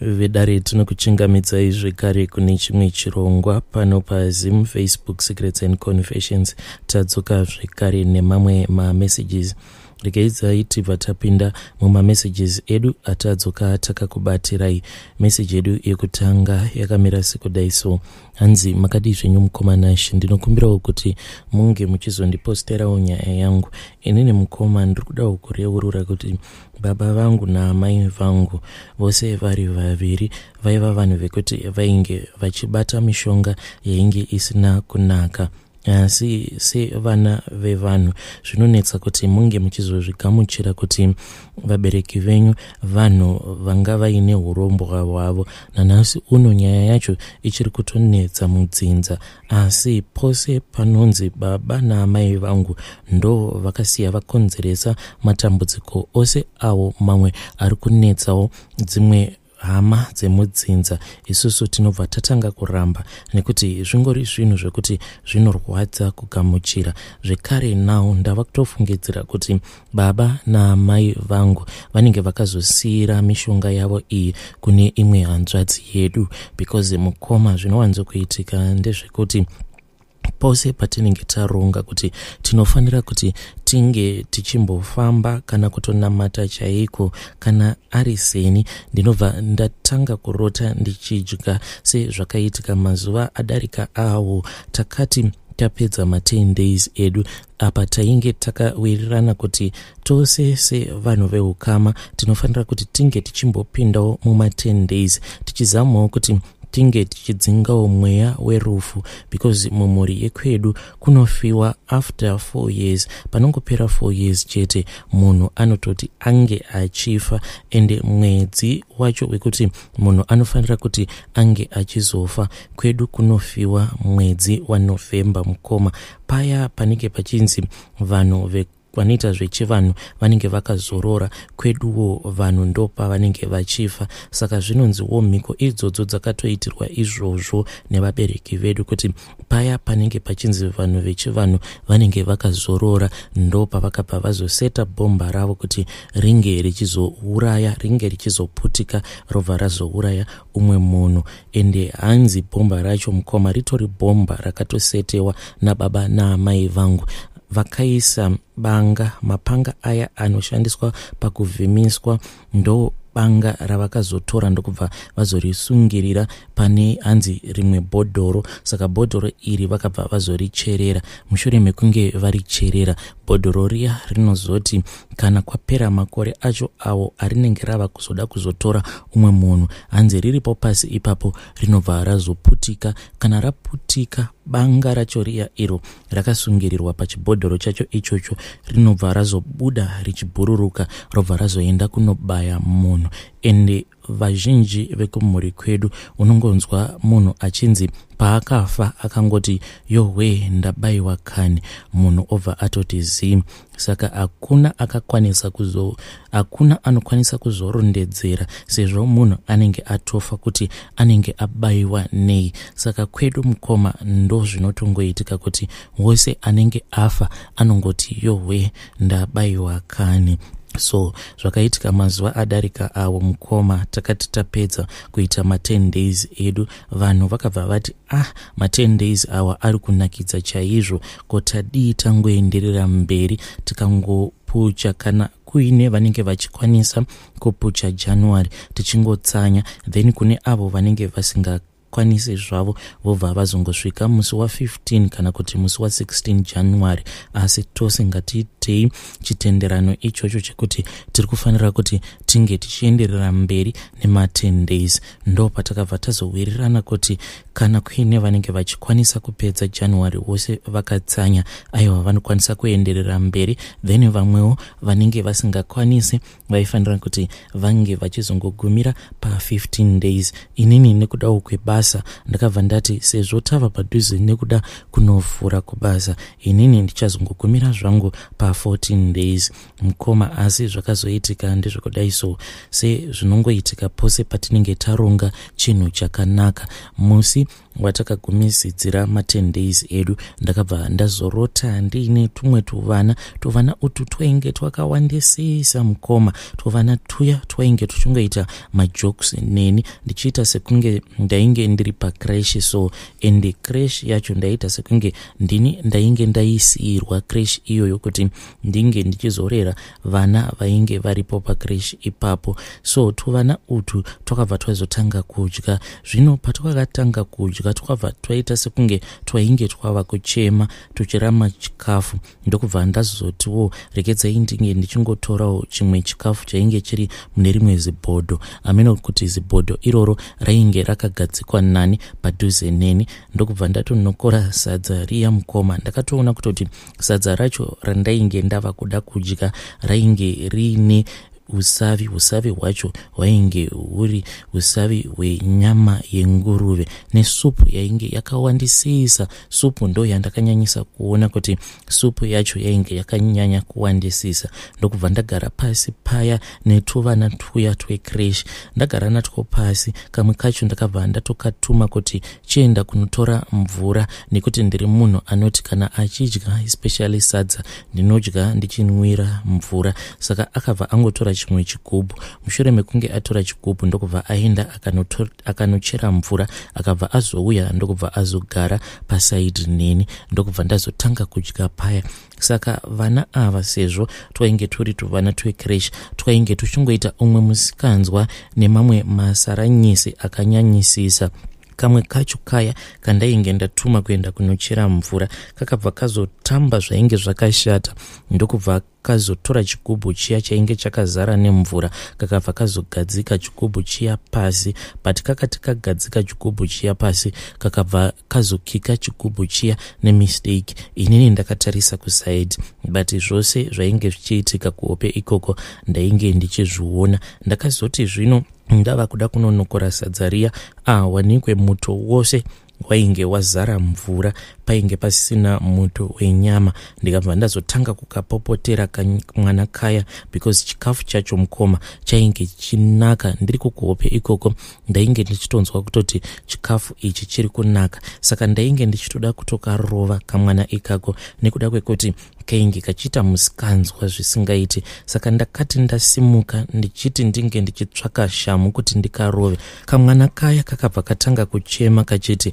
vedare tinokuchingamidzai zvekare kune chimwe chirongwa. Pano pazim facebook secrets and confessions tadzoka zvekare nemamwe mamessages regeidzai tibva tapinda mumamessages edu atadzoka takakubatirai meseji yedu yekutanga yakamira sekudai so hanzi makadi zvenyu mukomanashi ndinokumbirawo kuti munge muchizondiposterawo nyaya yangu. Inini mukoma ndiri kudawo kureurura kuti baba vangu naamai vangu vose vari vaviri vaiva vanhu vekuti vainge vachibata mishonga yainge isina kunaka sevana vevanhu. Zvinonetsa kuti munge muchizozvigamuchira kuti vabereki venyu vanhu vanga vaine urombwa hwavo. Nanhasi uno nyaya yacho ichiri kutonetsa mudzinza. Asi pose panonzi baba naamai vangu ndo vakasiya vakonzeresa matambudziko ose avo mamwe ari kunetsawo dzimwe hama dzemudzinza. Isusu tinobva tatanga kuramba nekuti zvingori zvinhu zvekuti zvinorwadza kugamuchira. Zvekare now ndava kutofungidzira kuti baba naamai vangu vanenge vakazosiyira mishonga yavo iyi kune imwe hanzvadzi yedu. Because mukoma zvinowanzokuitika ndezvekuti pose patinenge taronga kuti tinofanira kuti tinge tichimbofamba kana kutonamata chaiko kana ari seni. Ndinobva ndatanga kurota ndichidya sezvakaitika mazuva adarika awo. Takati tapedza ma10 days edu apa tainge takawirirana kuti tose sevanhu veukama tinofanira kuti tinge tichimbopindawo muma10 days tichizamawo kuti tinge tichidzingawo mweya werufu because mumhuri yekwedu kunofiwa after four years. Panongopera four years chete munhu anototi ange achifa ende mwedzi wacho wekuti munhu anofanira kuti ange achizofa kwedu kunofiwa mwedzi wanovhemba mukoma. Paya panenge pachinzi vanhu vanoita zvechivanhu vanenge vakazorora kweduwo vanhu ndo pavanenge vachifa. Saka zvinonziwo mhiko idzodzo dzakatoitirwa izvozvo nevabereki vedu kuti paya panenge pachinzi vanhu vechivanhu vanenge vakazorora ndo pavakabva vazoseta bhomba ravo kuti ringe richizouraya ringe richizoputika robva razouraya umwe munhu. Ende hanzi bhomba racho mukoma ritori bhomba rakatosetewa nababa naamai vangu vakaisa banga. Mapanga aya anoshandiswa pakuvhimiswa ndo banga ravakazotora ndokubva vazorisungirira pane hanzi rimwe bhodhoro. Saka bhodhoro iri vakabva vazoricherera. Mushure mekunge varicherera bhodhoro riya rinozoti kana kwapera makore acho avo arinenge rava kuzoda kuzotora umwe munhu. Hanzi riripo pasi ipapo rinobva razoputika. Kana raputika banga racho riya iro rakasungirirwa pachibhodhoro chacho ichocho rinobva razobuda richibhururuka robva razoenda kunobaya munhu. Ende vazhinji vekumhuri kwedu unongonzwa munhu achinzi paakafa akangoti yohwe ndabayiwa kani munhu obva atoti zii. Saka hakuna akakwanisa kuzo hakuna anokwanisa kuzorondedzera sezvo munhu anenge atofa kuti anenge abayiwa nei. Saka kwedu mukoma ndo zvinotongoitika kuti wose anenge afa anongoti yohwe ndabayiwa kani so zvakaitika mazuva adarika avo mukoma takati tapedza kuita ma10 days edu vanhu vakabva vati ah ma10 days awa ari kunakidza chaizvo. Ko tadii tangoenderera mberi tikangopucha kana kuine vanenge vachikwanisa kupucha january tichingotsanya then kune avo vanenge vasinga vakwanise zvavo vobva vazongosvika musi wa15 kana kuti musi wa16 january. Asi tose ngatiitei chitenderano ichocho chekuti tiri kufanira kuti tinge tichienderera mberi nema10 days. Ndo patakabva tazowirirana kuti kana kuine vanenge vachikwanisa kupedza january vose vakatsanya aiwa vanokwanisa kuenderera mberi then vamwewo vanenge vasingakwanisi vaifanira kuti vange vachizongogumira pa15 days. Inini nekudawo kwebasa basa ndakabva ndati sezvo tava padhuze nekuda kunovhura kubasa inini ndichazongogumira zvangu pa14 days. Mukoma asi zvakazoitika ndezvekudai so sezvinongoitika pose patinenge taronga chinhu chakanaka. Musi watakagumisidzira ma10 days edu ndakabva ndazorota ndiine tumwe tuvana. Tuvana utu twainge twakawandisisa mukoma. Tuvana tuya twainge tuchingoita majokes neni. Ndichiita sekunge ndainge ndiri pacrash so ende crash yacho ndaita sekunge ndini ndainge ndaisiyirwa. Crash iyoyo kuti ndinge ndichizorera vana vainge varipo pacrash ipapo. So tuvana utu twakabva twazotanga kudya. Zvino patwakatanga kudya twabva twaita sekunge twainge twava kuchema tuchirama chikafu ndokubva ndazotiwo rekedzai ndinge ndichingotorawo chimwe chikafu chainge chiri mune rimwe zibhodho. Ameno kuti zibhodho iroro rainge rakagadzikwa nani padhuze neni. Ndokubva ndatonokora sadza riya mukoma. Ndakatoona kutoti sadza racho randainge ndava kuda kudya rainge riine usavi usavi hwacho hwainge huri usavi hwenyama yenguruve nesupu yainge yakawandisisa. Supu ndo yandakanyanyisa kuona kuti supu yacho yainge yakanyanya kuwandisisa. Ndokubva ndagara pasi paya netuvana tuya twecrash ndagara natwo pasi. Kamwe kacho ndakabva ndatokatuma kuti chienda kunotora mvura nekuti ndiri munhu anoti kana achidya especially sadza ndinodya ndichinwira mvura. Saka akabva angotora chimwe chigubhu. Mushure mekunge atora chigubhu ndokubva aenda akanochera mvura akabva azouya ndokubva azogara pasaidi neni ndokubva ndazotanga kudya paya saka vana ava sezvo twainge turi tuvana twecrash twainge tuchingoita umwe musikanzwa nemamwe masaranyisi akanyanyisisa. Kamwe kacho kaya kandainge ndatuma kuenda kunochera mvura kakabva kazotamba zvainge zvakashata. Ndokubva kazotora chigubhu chiya chainge chakazara nemvura kakabva kazogadzika chigubhu chiya pasi but kakati kagadzika chigubhu chiya pasi kakabva kazokika chigubhu chiya nemistake. Inini ndakatarisa kusaidi but zvose zvainge zvichiitika kuhope ikoko ndainge ndichizviona. Ndakazoti zvino ndava kuda kunonokora sadza riya. Ah wanikwe muto wose wainge wazara mvura painge pasisina muto wenyama. Ndikabva ndazotanga kukapopotera kamwana kaya because chikafu chacho mukoma chainge chinaka. Ndiri kukuhope ikoko ndainge ndichitonzwa kutoti chikafu ichi chiri kunaka. Saka ndainge ndichitoda kutokarova kamwana ikako nekuda kwekuti kainge kachiita musikanzwa zvisingaiti. Saka ndakati ndasimuka ndichiti ndinge ndichitsvaka shamu kuti ndikarove. Kamwana kaya kakabva katanga kuchema kachiti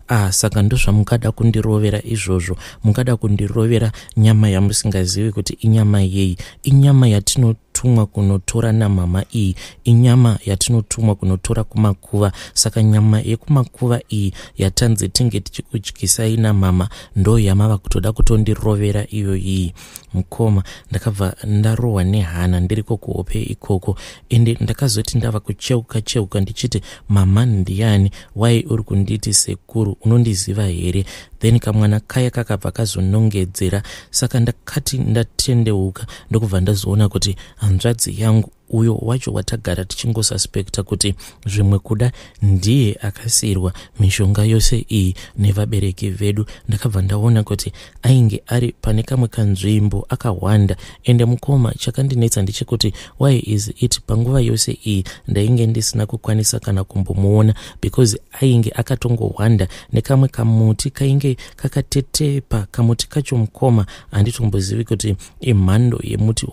ah saka ndozvamungada kundirovera izvozvo. Mungada kundirovera nyama yamusingazivi kuti inyama yei. Inyama yatino tumwa kunotora namama iyi. Inyama yatinotumwa kunotora kumakuva. Saka nyama yekumakuva iyi yatanzi tinge tichikudyisai namama ndo yamava kutoda kutondirovera iyo iyi. Mukoma ndakabva ndarohwa nehana ndiriko kuhope ikoko. Ende ndakazoti ndava kucheuka cheuka ndichiti mama ndiani wai uri kunditi sekuru unondiziva here? Then kamwana kaya kakabva kazonongedzera. Saka ndakati ndatendeuka ndokubva ndazoona kuti hanzvadzi yangu uyo wacho watagara tichingosuspekta kuti zvimwe kuda ndiye akasiyirwa mishonga yose iyi nevabereki vedu. Ndakabva ndaona kuti ainge ari pane kamwe kanzvimbo akahwanda ende mukoma chakandinetsa ndechekuti why is it panguva yose iyi ndainge ndisina kukwanisa kana kumbomuona? Because ainge akatongohwanda nekamwe kamuti kainge kakatetepa kamuti kacho mukoma handitombozivi kuti imhando yemuti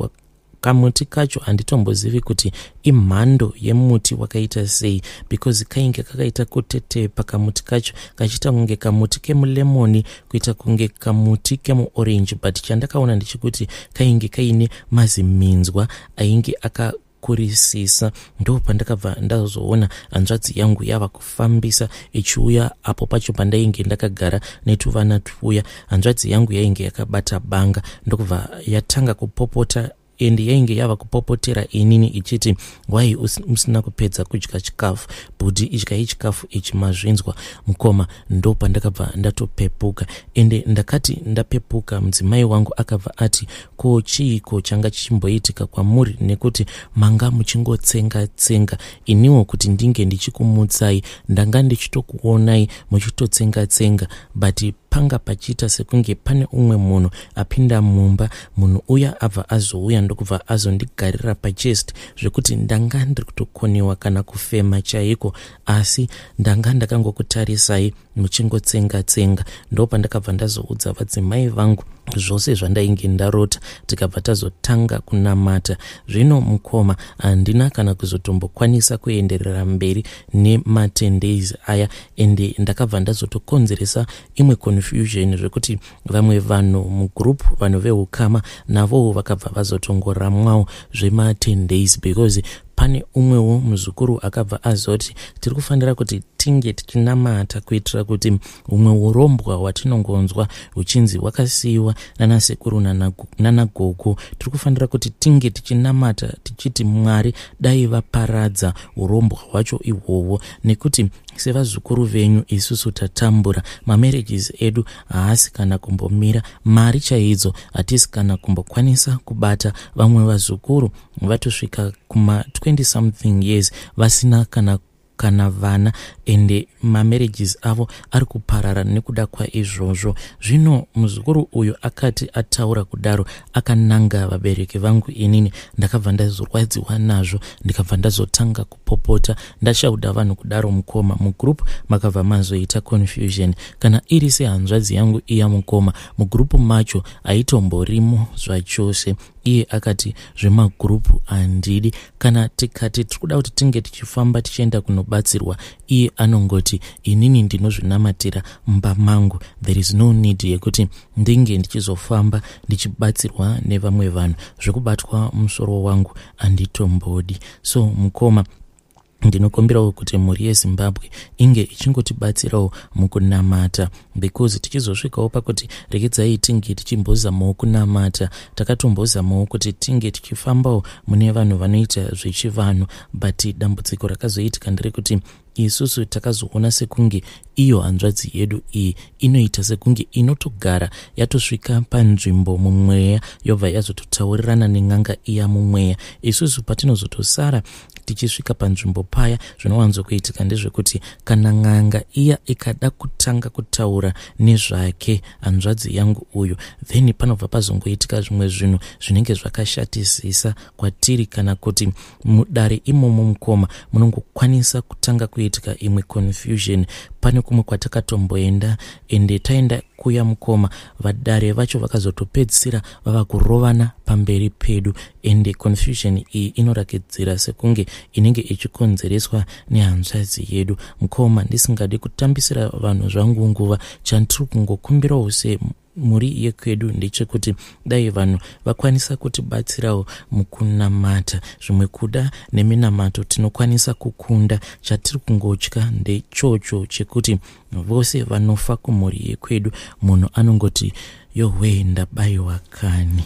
kamuti kacho handitombozivi kuti imhando yemuti wakaita sei. Because kainge kakaita kutetepa kamuti kacho kachiita kunge kamuti kemulemoni kuita kunge kamuti kemuorange but chandakaona ndechekuti kainge kaine maziminzwa ainge aka kurisisa ndo pandakabva ndazoona hanzvadzi yangu yava kufambisa ichiuya apo pacho pandainge ndakagara netuvana tuya. Hanzvadzi yangu yainge yakabata banga. Ndokubva yatanga kupopota endi yainge yava kupopotera inini ichiti wai musina kupedza kudya chikafu? Bhudhi idyai chikafu ichi mazvinzwa. Mukoma ndo pandakabva ndatopepuka. Ende ndakati ndapepuka mudzimai wangu akabva ati ko chiiko changa chichimboitika kwamuri? Nekuti manga muchingotsenga tsenga iniwo kuti ndinge ndichikumutsai ndanga ndichitokuonai muchitotsenga tsenga but panga pachiita sekunge pane umwe munhu apinda mumba munhu uya abva azouya ndokubva azondigarira pachest zvekuti ndanga ndiri kutokoniwa kana kufema chaiko asi ndanga ndakangokutarisai muchingotsenga tsenga ndo pandakabva ndazoudza vadzimai vangu zvose zvandainge ndarota tikabva tazotanga kunamata. Zvino mukoma handina kana kuzotombokwanisa kuenderera mberi ne10 days aya ende ndakabva ndazotokonzeresa imwe confusion zvekuti vamwe vanhu mugroup vanhu veukama navowo vakabva vazotongoramwawo zvema10 days because pane umwewo muzukuru akabva azoti tiri kufanira kuti tinge tichinamata kuitira kuti umwe urombwa hwatinongonzwa huchinzi hwakasiyiwa nanasekuru nanagogo. Tiri kufanira kuti tinge tichinamata tichiti mwari dai vaparadza urombwa hwacho ihwohwo nekuti sevazukuru venyu isusu tatambura. Mamarriages edu haasi kana kumbomira. Mari chaidzo hatisi kana kumbokwanisa kubata. Vamwe vazukuru vatosvika kuma20 something years vasina kana kana vana ende mamarriages avo ari kuparara nekuda kwaizvozvo. Zvino muzukuru uyu akati ataura kudaro akananga vabereki vangu inini ndakabva ndazorwadziwa nazvo ndikabva ndazotanga kupopota ndachauda vanhu kudaro mukoma. Mugrupu makabva mazoita confusion. Kana iri sehanzvadzi yangu iya mukoma mugrupu macho haitomborimo zvachose iye akati zvemagurupu handidi kana tikati tiri kuda kuti tinge tichifamba tichienda kunobatsirwa iye anongoti inini ndinozvinamatira mumba mangu. There is no need yekuti ndinge ndichizofamba ndichibatsirwa nevamwe vanhu. Zvekubatwa musoro wangu handitombodi so mukoma ndinokumbirawo kuti mhuri yezimbabwe inge ichingotibatsirawo mukunamata. Because tichizosvikawo pakuti rekedzai tinge tichimbozamawo kunamata takatombozamawo kuti tinge tichifambawo mune vanhu vanoita zvechivanhu. But dambudziko rakazoitika nderekuti isusu takazoona sekunge iyo hanzvadzi yedu iyi inoita sekunge inotogara yatosvika panzvimbo mumweya yobva yazototaurirana nen'anga iya mumweya. Isusu patinozotosara tichisvika panzvimbo paya zvinowanzokuitika ndezvekuti kana n'anga iya ikada kutanga kutaura nezvake hanzvadzi yangu uyu then panobva pazongoitika zvimwe zvinhu zvinenge zvakashatisisa kwatiri kana kuti mudare imomo mukoma munongokwanisa kutanga kuitika imwe confusion pane kumwe kwatakatomboenda ende taenda kuya mukoma. Vadare vacho vakazotopedzisira vava kurovana pamberi pedu ende confusion iyi inorakidzira sekunge inenge ichikonzereswa nehanzvadzi yedu. Mukoma ndisingadi kutambisira vanhu zvangu nguva chandiri kungokumbirawo se muri yekwedu ndechekuti dai vanhu vakwanisa kutibatsirawo mukunamata. Zvimwe kuda neminamato tinokwanisa kukunda chatiri kungotya ndechocho chekuti vose vanofa kumhuri yekwedu munhu anongoti yohwe ndabayiwa kani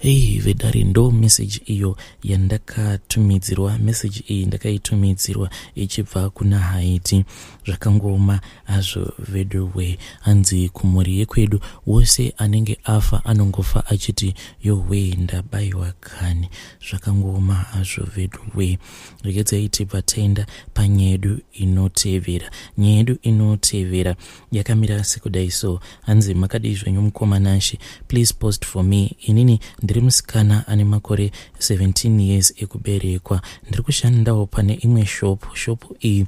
hei vedare ndo meseji iyo yandakatumidzirwa. Meseji iyi ndakaitumidzirwa ichibva kuna haiti. Zvakangoma hazvo vedwe hanzi kumhuri yekwedu wose anenge afa anongofa achiti yohwe ndabayiwa kani zvakangoma hazvo vedwe rekedzai tibva taenda panyaya yedu inotevera. Nyaya yedu inotevera. Yakamira sekudai so. Hanzi makadii zvenyu mukomanashe please post for me. Inini ndiri musikana ane makore 17 years ekuberekwa. Ndiri kushandawo pane imwe shopu shopu iyi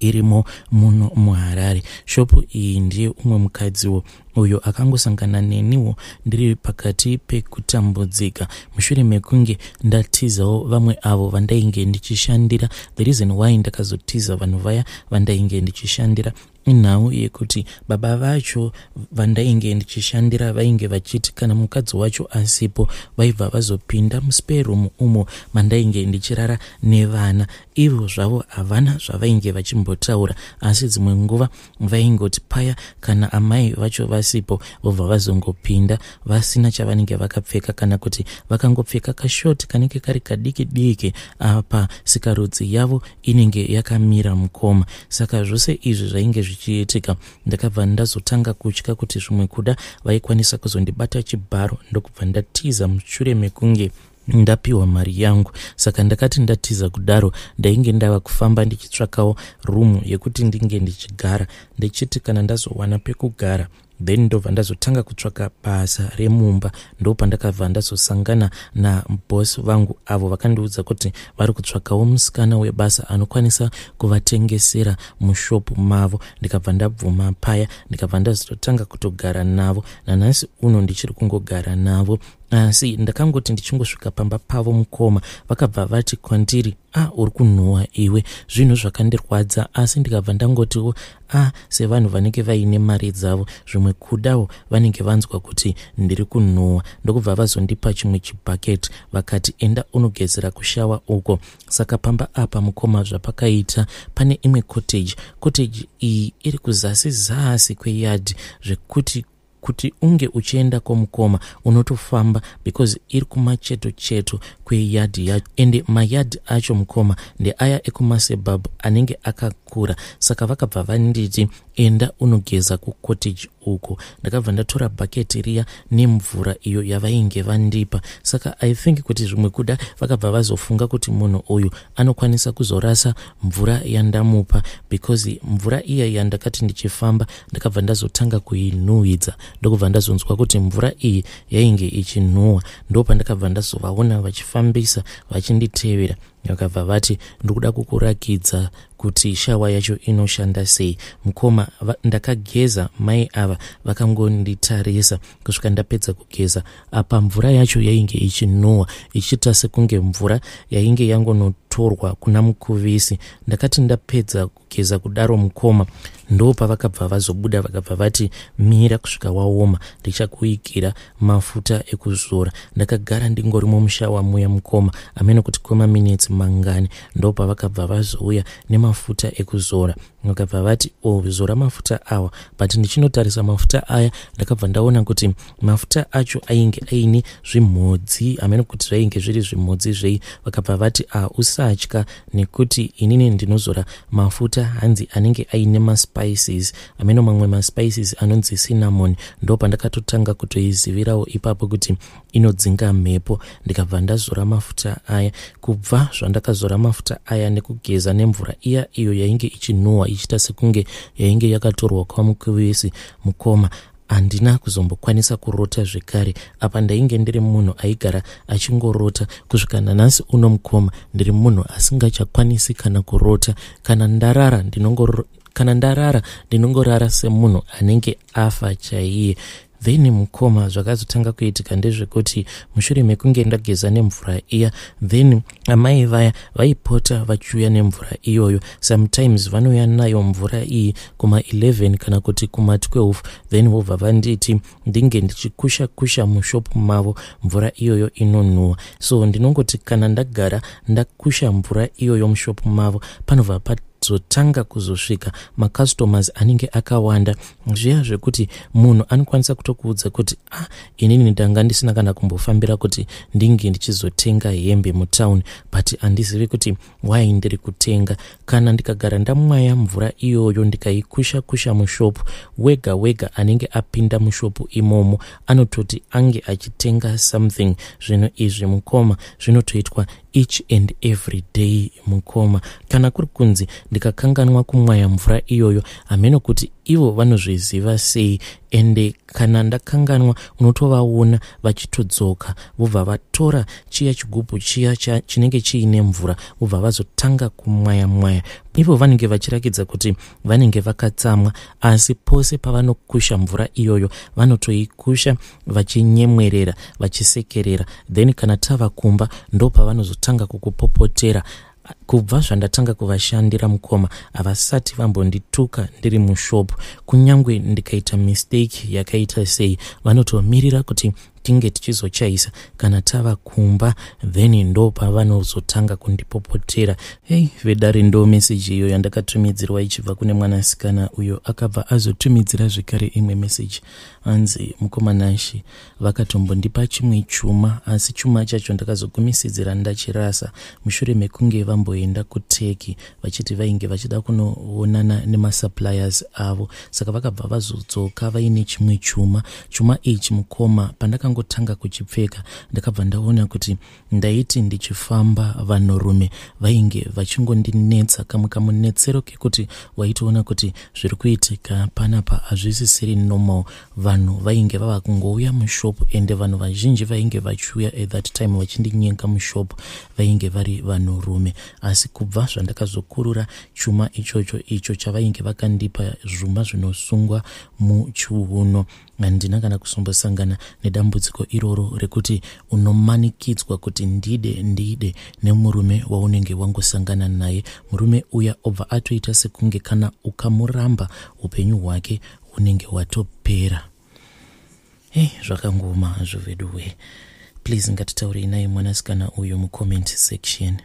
irimo muno muharare. Shopu iyi ndiye umwe mukadziwo uyo akangosangana neniwo ndiri pakati pekutambudzika. Mushure mekunge ndatizawo vamwe avo vandainge ndichishandira the reason why ndakazotiza vanhu vaya vandainge ndichishandira inhau yekuti baba vacho vandainge ndichishandira vainge vachiti kana mukadzi wacho asipo vaibva vazopinda musperoom umo mandainge ndichirara nevana. Ivo zvavo havana zvavainge vachimbotaura asi dzimwe nguva vaingoti paya kana amai vacho vasipo vobva vazongopinda vasina chavanenge vakapfeka kana kuti vakangopfeka kashoti kanenge kari kadiki diki apa sikarudzi yavo inenge yakamira mukoma. Saka zvose izvi zvainge zvichiitika. Ndakabva ndazotanga kutya kuti zvimwe kuda vaikwanisa kuzondibata chibharo ndokubva ndatiza mushure mekunge ndapiwa mari yangu. Saka ndakati ndatiza kudaro ndainge ndava kufamba ndichitsvakawo rumu yekuti ndinge ndichigara. Ndichiti kana ndazowana pekugara then ndobva ndazotanga kutsvaka basa remumba ndo pandakabva ndazosangana nabos vangu avo vakandiudza kuti vari kutsvakawo musikana webasa anokwanisa kuvatengesera mushopu mavo. Ndikabva ndabvuma paya ndikabva ndazototanga kutogara navo. Nanhasi uno ndichiri kungogara navo asi ndakangoti ndichingosvika pamba pavo mukoma. Vakabva vati kwandiri? A ah, uri kunhuhwa iwe. Zvinhu zvakandirwadza. Asi ndikabva ndangotiwo a ah, sevanhu vanenge vaine mari dzavo zvimwe kudawo vanenge vanzwa kuti ndiri kunhuhwa. Ndokubva vazondipa chimwe chibhaketi vakati enda unogezera kushawa uko. Saka pamba apa mukoma zvapakaita pane imwe cottage. Cottage iyi iri kuzasi zasi kweyadhi zvekuti kuti unge uchienda kwomukoma unotofamba because iri kumacheto cheto kweyadhi yacho ende mayadhi acho mukoma ndeaya ekumasebhabhu anenge akakura. Saka vakabva vanditi enda unogeza kucottage uko. Ndakabva ndatora bhaketi riya nemvura iyo yavainge vandipa. Saka i think kuti zvimwe kuda vakabva vazofunga kuti munhu uyu anokwanisa kuzorasa mvura yandamupa. Because mvura iya yandakati ndichifamba ndakabva ndazotanga kuinhuhwidza ndokubva ndazonzwa kuti mvura iyi yainge ichinhuhwa. Ndo pandakabva ndazovaona vachifambisa vachinditevera. Vakabva vati ndikuda kukurakidza kuti shawa yacho inoshanda sei. Mukoma ndakageza mai ava vakangonditarisa kusvika ndapedza kugeza. Apa mvura yacho yainge ichinhuhwa ichiita sekunge mvura yainge yangonotorwa kuna mukuvisi. Ndakati ndapedza kugeza kudaro mukoma ndo pavakabva vazobuda vakabva vati mira kusvika waoma ndichakuikira mafuta ekuzora. Ndakagara ndingori mumusha wamuya mukoma amene kuti kwemaminitsi mangani. Ndo pavakabva vazouya nemafuta ekuzora. Vakabva vati ozora mafuta awa but ndichinotarisa mafuta aya. Ndakabva ndaona kuti mafuta acho ainge aine zvimhodzi amene kuti zvainge zviri zvimhodzi zvei. Vakabva vati a usatya nekuti inini ndinozora mafuta hanzi anenge aine maspices amene mamwe maspices anonzi cinnamon. Ndo pandakatotanga kutoizivirawo ipapo kuti inodzinga mhepo. Ndikabva ndazora mafuta aya. Kubva zvandakazora mafuta aya nekugeza nemvura iya iyo yainge ichinhuhwa ichiita sekunge yainge yakatorwa kwamukuvisi mukoma. Handina kuzombokwanisa kurota zvekare. Apa ndainge ndiri munhu aigara achingorota. Kusvika nanhasi uno mukoma ndiri munhu asingachakwanisi kana kurota. Kana ndarara kana ndarara ndinongorara semunhu anenge afa chaiye. Then mukoma zvakazotanga kuitika ndezvekuti mushure mekunge ndageza nemvura iya then amai vaya vaipota vachiuya nemvura iyoyo. Sometimes vanouya nayo mvura iyi kuma11 kana kuti kuma12 then vobva vanditi ndinge ndichikusha kusha mushopu mavo mvura iyoyo inonhuhwa. So ndinongoti kana ndagara ndakusha mvura iyoyo mushopu mavo panobva zotanga kuzosvika macustomers anenge akawanda. Zviya zvekuti munhu anokwanisa kutokuudza kuti ah inini ndanga ndisina kana kumbofambira kuti ndinge ndichizotenga hembe mutauni but handizivi kuti wai ndiri kutenga. Kana ndikagara ndamwaya mvura iyoyo ndikaikusha kusha mushopu wega wega anenge apinda mushopu imomo anototi ange achitenga something. Zvinhu izvi mukoma zvinotoitwa each and every day mukoma. Kana kuri kunzi ndikakanganwa kumwaya mvura iyoyo hameno kuti ivo vanozviziva sei ende kana ndakanganwa unotovaona vachitodzoka vobva vatora chiya chigubhu chiya chinenge chiine mvura vobva vazotanga kumwaya mwaya. Ivo vanenge vachirakidza kuti vanenge vakatsamwa asi pose pavanokusha mvura iyoyo vanotoikusha vachinyemwerera vachisekerera. Then kana tava kumba ndo pavanozotanga kukupopotera kubva zvandatanga kuvashandira mukoma havasati vambondituka ndiri mushopu. Kunyange ndikaita mistake yakaita sei vanotomirira kuti tinge tichizochaisa. Kana tava kumba then ndo pavanozotanga kundipopotera. Hei vedare ndo meseji iyo yandakatumidzirwa ichibva kune mwanasikana uyo akabva azotumidzira zvekare imwe meseji anzi mukomanashi vakatombondipa chimwe chuma asi chuma chacho ndakazogumisidzira ndachirasa. Mushure mekunge vamboenda kuteki vachiti vainge vachida kunoonana nemasuppliers avo. Saka vakabva vazodzoka vaine chimwe chuma. Chuma ichi mukoma pandakango kwakangotanga kuchipfeka ndakabva ndaona kuti ndaiti ndichifamba vanhurume vainge vachingondinetsa kamwe kamunetsero kekuti waitoona kuti zviri kuitika panapa hazvisisiri normal vanhu vainge vava kungouya mushopu ende vanhu vazhinji vainge vachiuya at that time vachindinyenga mushopu vainge vari vanhurume asi kubva zvandakazokurura chuma ichocho icho chavainge vakandipa zvuma zvinosungwa muchiuno handina kana kuzombosangana nedambudziko iroro rekuti unomanikidzwa kuti ndide ndide nemurume waunenge wangosangana naye. Murume uya obva atoita sekunge kana ukamuramba upenyu hwake unenge watopera e zvakangoma zvoveduwe please ngatitaurei naye mwanasikana uyu mucomment section